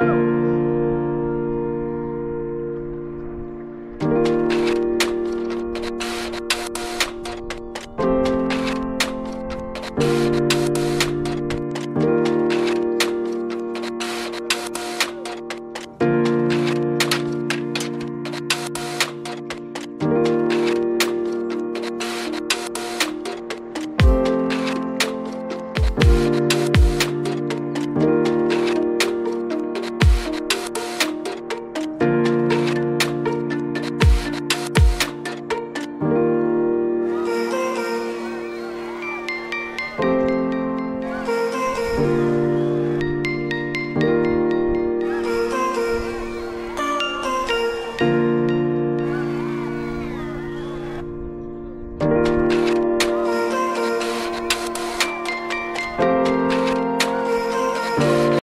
Woo!